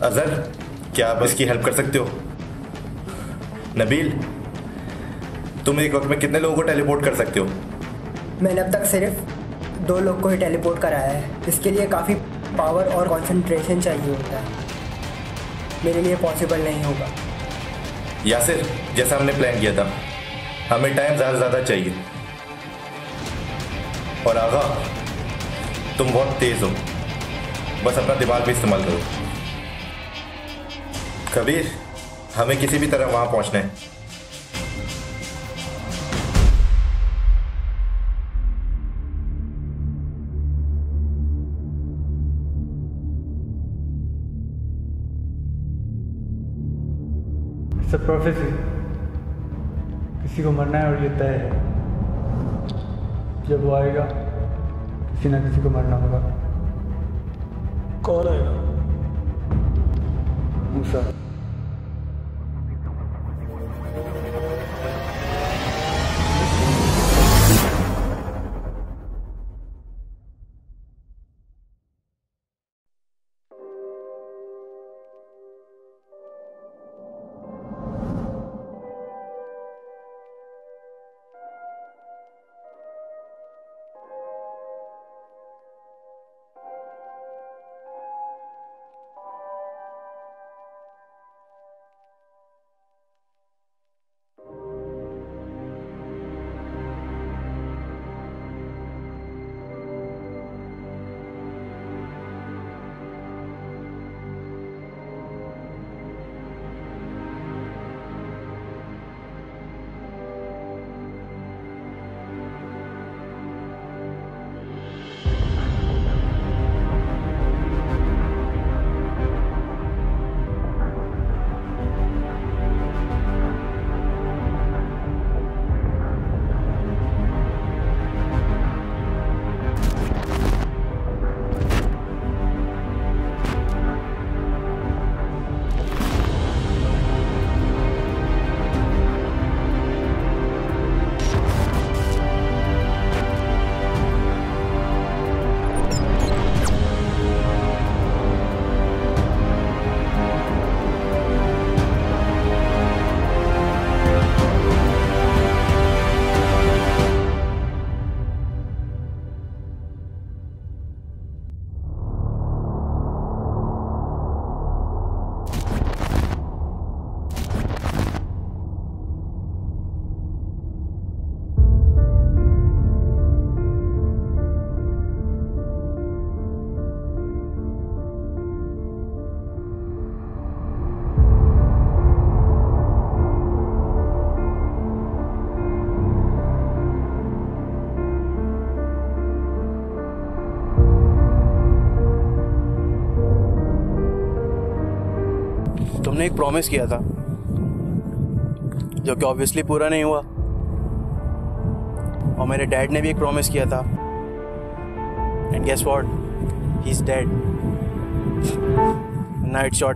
अजहर क्या आप इसकी हेल्प कर सकते हो? नबील तुम एक वक्त में कितने लोगों को टेलीपोर्ट कर सकते हो? मैंने अब तक सिर्फ़ दो लोग को ही टेलीपोर्ट कराया है। इसके लिए काफ़ी पावर और कंसंट्रेशन चाहिए होता है। मेरे लिए पॉसिबल नहीं होगा। यासिर जैसा हमने प्लान किया था हमें टाइम ज़्यादा ज़्यादा चाहिए। और आगा तुम बहुत तेज हो। बस अपना दिमाग भी इस्तेमाल करो। कबीर, हमें किसी भी तरह वहाँ पहुँचना है। सब प्रोफेसी किसी को मरना है और ये तय है। जब वो आएगा किसी ना किसी को मरना होगा। कौन आएगा मूसा। तुमने एक प्रॉमिस किया था, जो कि ऑब्वियसली पूरा नहीं हुआ। और मेरे डैड ने भी एक प्रॉमिस किया था। And guess what he is dead now it's your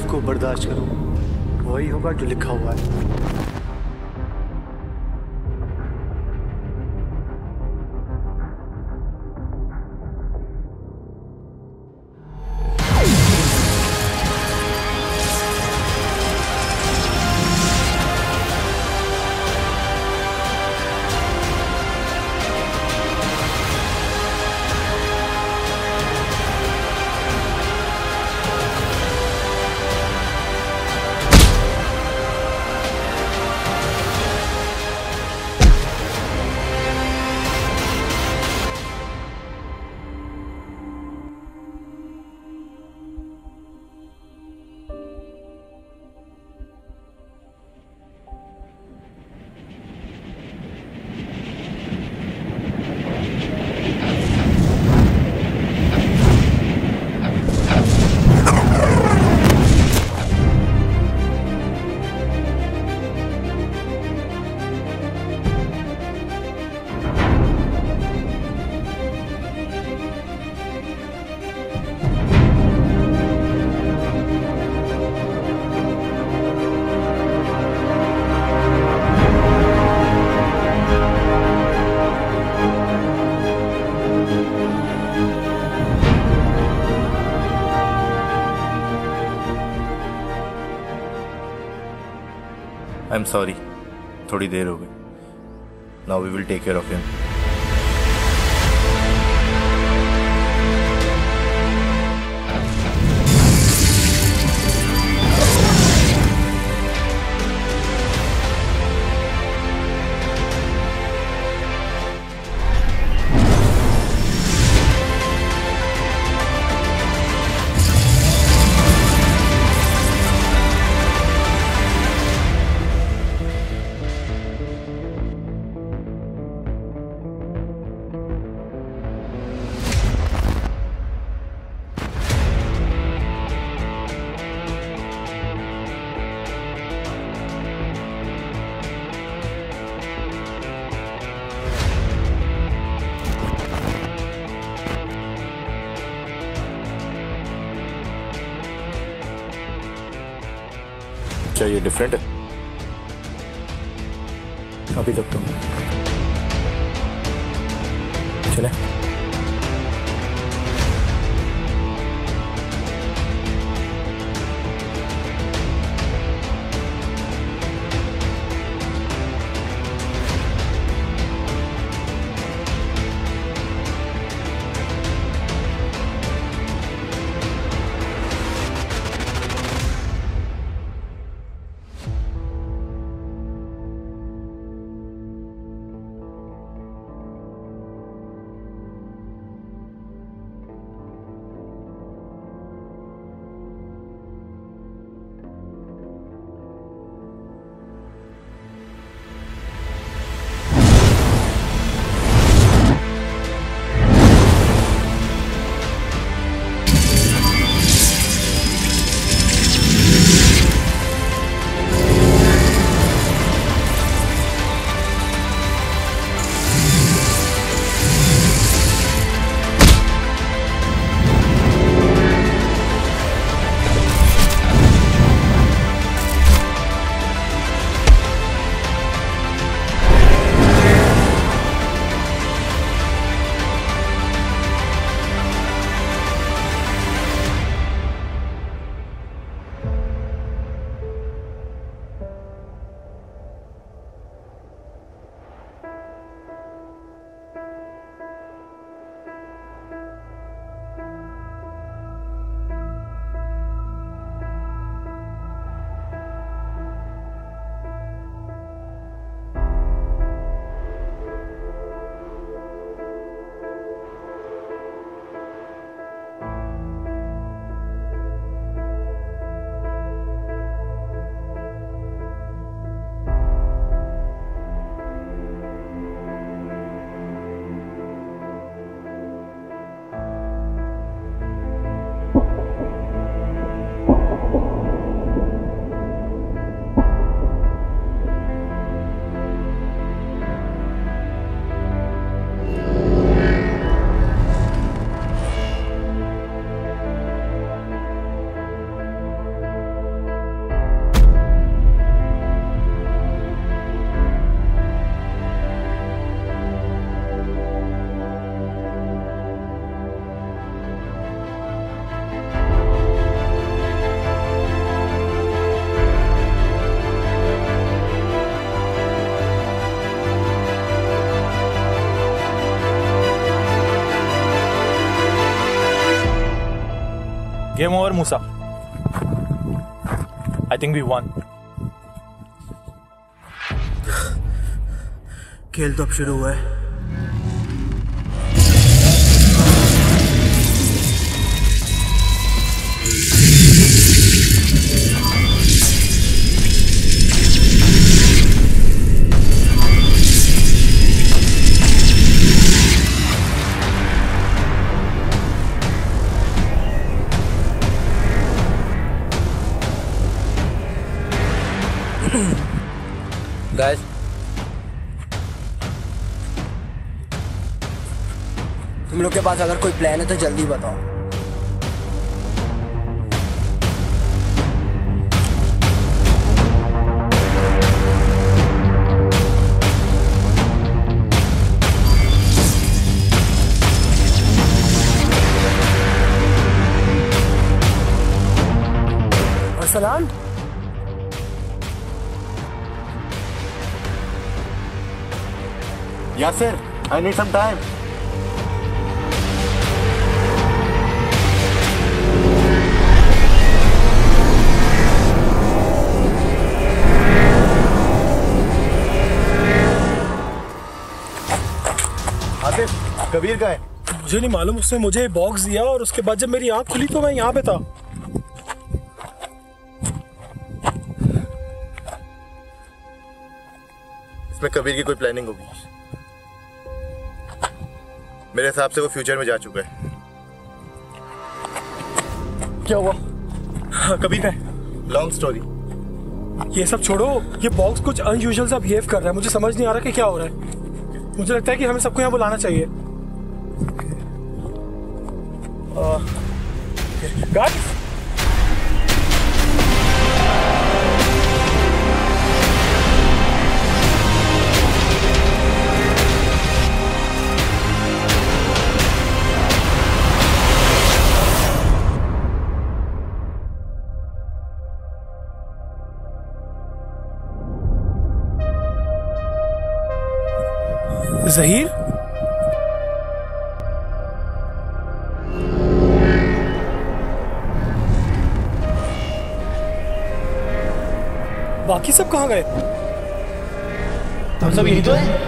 उसको बर्दाश्त करो। वही होगा जो लिखा हुआ है। एम सॉरी थोड़ी देर हो गई। Now we will take care of him game over Musa I think we won खेल तो अब शुरू हुआ है। पास अगर कोई प्लान है तो जल्दी बताओ। सलाम। Yasir I need some time Kabir का है। मुझे नहीं मालूम उसने मुझे बॉक्स दिया और उसके बाद जब मेरी आँख खुली तो मैं यहाँ पे था। इसमें कबीर की कोई प्लानिंग होगी? मेरे हिसाब से वो फ्यूचर में जा चुका है। क्या हुआ? हाँ, कबीर का लॉन्ग स्टोरी ये सब छोड़ो ये बॉक्स कुछ अनयूजुअल सा बिहेव कर रहा है। मुझे समझ नहीं आ रहा कि क्या हो रहा है। मुझे लगता है कि हमें सबको यहाँ बुलाना चाहिए। गाइस जहीर बाकी सब कहाँ गए? हम सब यही तो है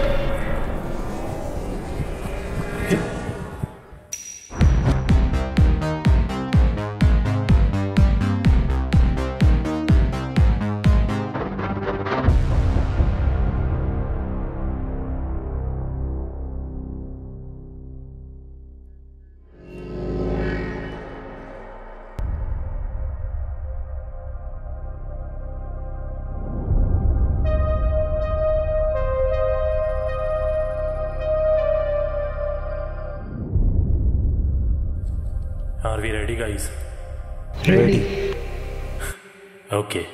Are we ready, guys? Ready. Okay.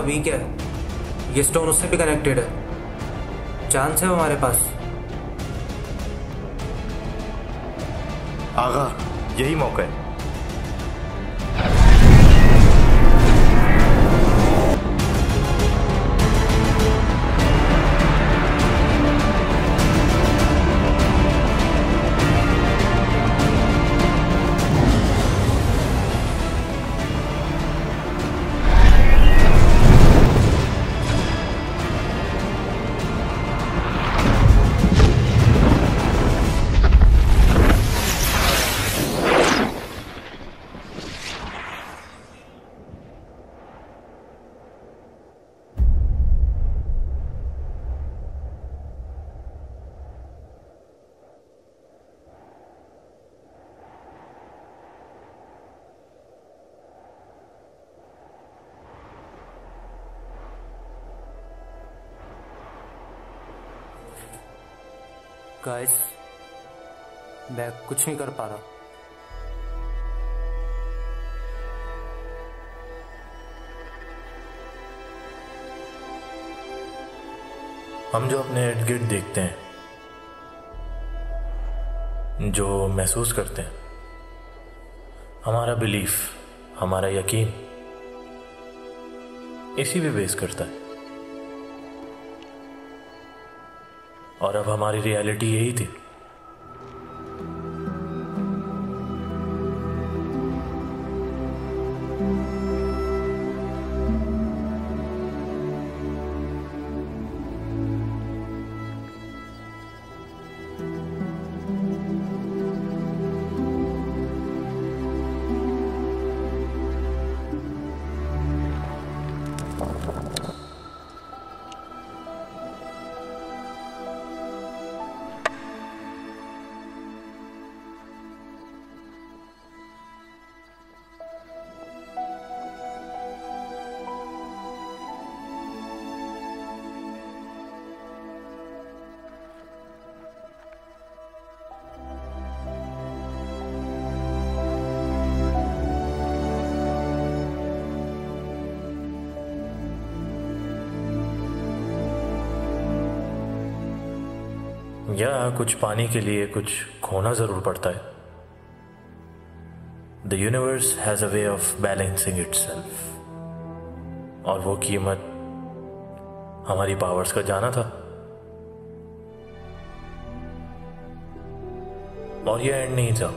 Musa weak है। ये स्टोन उससे भी कनेक्टेड है। चांस है हमारे पास। आगा, यही मौका है। गाइस मैं कुछ नहीं कर पा रहा। हम जो अपने इर्द गिर्द देखते हैं, जो महसूस करते हैं, हमारा बिलीफ हमारा यकीन, इसी पे बेस करता है। और अब हमारी रियलिटी यही थी। कुछ पाने के लिए कुछ खोना ज़रूर पड़ता है। The universe has a way of balancing itself और वो कीमत हमारी पावर्स का जाना था। और यह एंड नहीं था।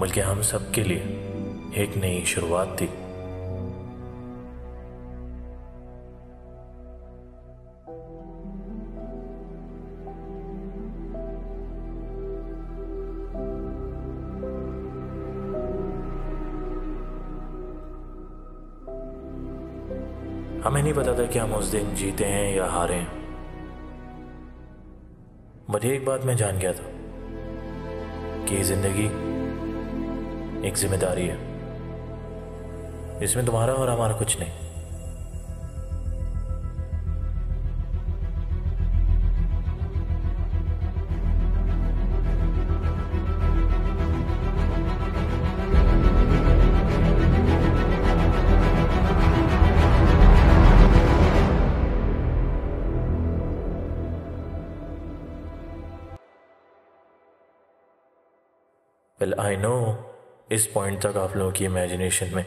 बल्कि हम सबके लिए एक नई शुरुआत थी। नहीं पता था कि हम उस दिन जीते हैं या हारे हैं। बट एक बात मैं जान गया था कि ज़िंदगी एक ज़िम्मेदारी है। इसमें तुम्हारा और हमारा कुछ नहीं। इस पॉइंट तक आप लोगों की इमेजिनेशन में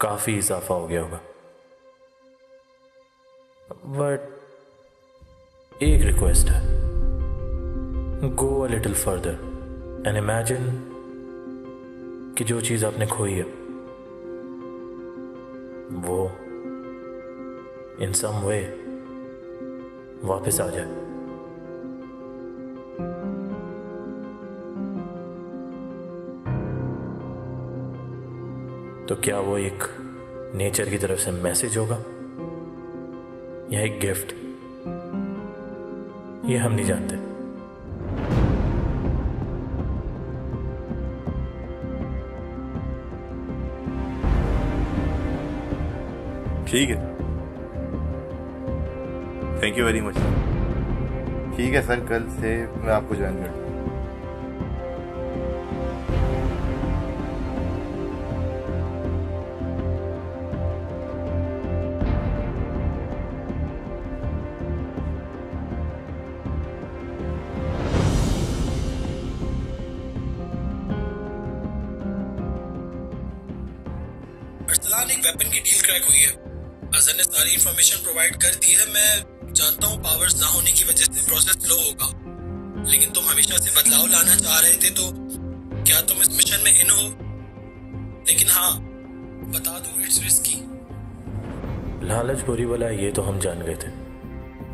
काफ़ी इजाफा हो गया होगा। बट एक रिक्वेस्ट है। Go a little further and imagine कि जो चीज़ आपने खोई है, वो इन सम वे वापस आ जाए। तो क्या वो एक नेचर की तरफ़ से मैसेज होगा? या एक गिफ्ट? ये हम नहीं जानते। ठीक है। थैंक यू वेरी मच ठीक है सर, कल से मैं आपको ज्वाइन कर वेपन की डील क्रैक हुई है। अजहर ने सारी इंफॉर्मेशन प्रोवाइड कर दी है। मैं जानता हूँ पावर्स ना होने की वजह से प्रोसेस स्लो होगा। लेकिन तुम हमेशा से बदलाव लाना चाह रहे थे तो क्या तुम इस मिशन में इन हो? लेकिन हाँ बता दूँ इट्स रिस्की लालच बुरी वाला ये तो हम जान गए थे।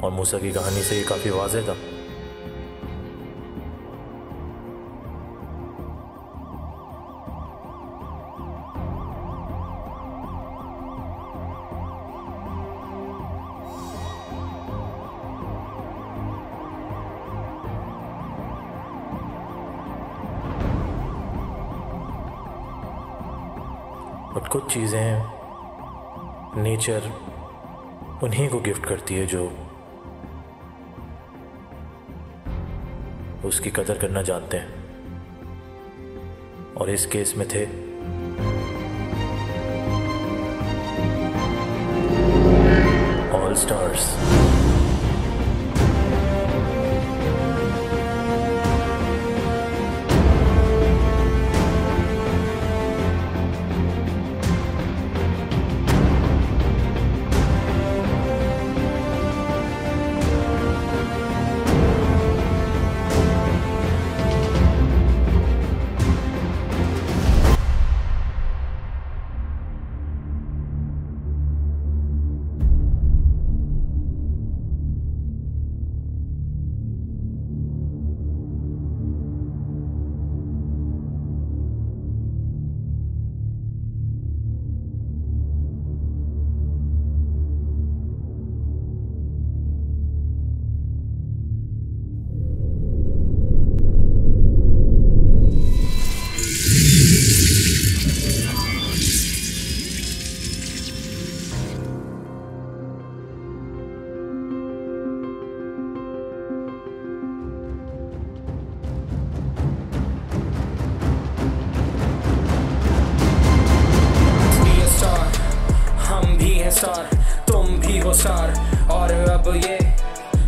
और मूसा की कहानी से ये काफ़ी वाजह था। चीज़ें नेचर उन्हीं को गिफ्ट करती है जो उसकी कदर करना जानते हैं। और इस केस में थे। ऑल स्टार्स स्टार तुम भी हो स्टार और अब ये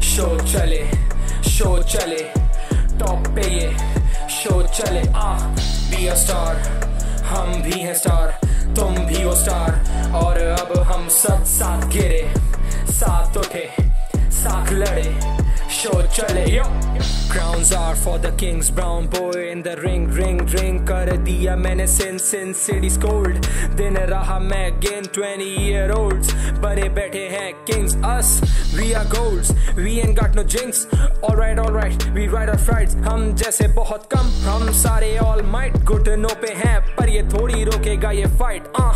शो चले शो चले। टॉप पे ये शो चले। आ बी अ स्टार हम भी हैं स्टार तुम भी हो स्टार और अब हम सब साथ गिरे, साथ उठे, साथ लड़े। शो चले यो Crowns are for the kings brown boy in the ring ring ring कर दिया मैंने sin sin city's cold दिन रहा मैं again 20 year olds बने बैठे हैं kings us we are golds we ain't got no jinx alright alright we ride our frights हम जैसे बहुत कम हम सारे all might घुटनों पे हैं पर ये थोड़ी रोकेगा ये fight ah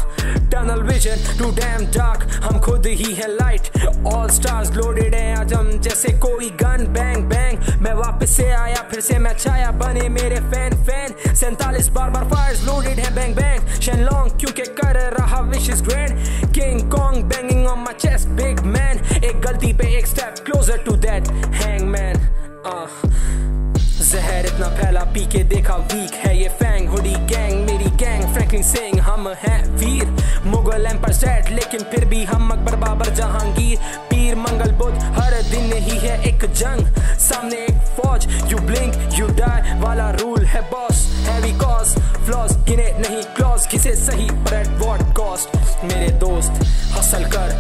tunnel vision too damn dark हम खुद ही है light all stars loaded हैं आज हम जैसे कोई गन बैंग बैंग मैं वापस से आया, फिर से मैं छाया। बने मेरे फ़ैन फ़ैन सैतालीस बार बार फायर्स लोडेड है बैंग बैंग शेनलोंग क्योंकि कर रहा wish is grand King Kong banging on my chest big man एक गलती पे एक step closer to that hang man जहर इतना फैला पी के देखा वीक है ये फैंग हुडी गैंग मेरी गैंग फ्रैंकलिन सिंह हम हैं वीर। मुगल एम्पर सेट लेकिन फिर भी हम अकबर बाबर जहांगीर। पीर मंगल बुद्ध हर दिन ही है एक जंग। सामने एक फौज यू ब्लिंक यू डाई वाला रूल है बॉस हैवी कॉज फ्लॉस गिने नहीं क्लॉज किसे सही? पर एट वॉट कॉस्ट मेरे दोस्त हसल कर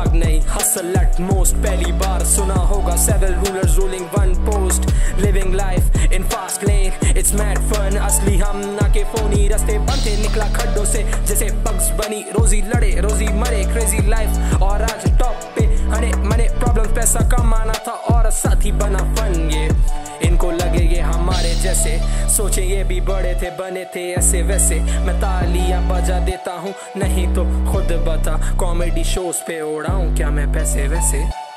भाग नहीं। हसल एट मोस्ट पहली बार सुना होगा। Several rulers ruling one post living life in fast lane it's mad fun असली हम ना के फोनी रास्ते बनते निकला खड्डों से, जैसे पग्स बनी। रोजी लड़े, रोजी मरे क्रेजी लाइफ और आज टॉप हने मने प्रॉब्लम पैसा कमाना था और साथ ही बना फन ये। इनको लगे ये हमारे जैसे। सोचे ये भी बड़े थे, बने थे ऐसे वैसे। मैं तालियाँ बजा देता हूँ, नहीं तो खुद बता। कॉमेडी शोज़ पे उड़ाऊँ क्या मैं पैसे वैसे?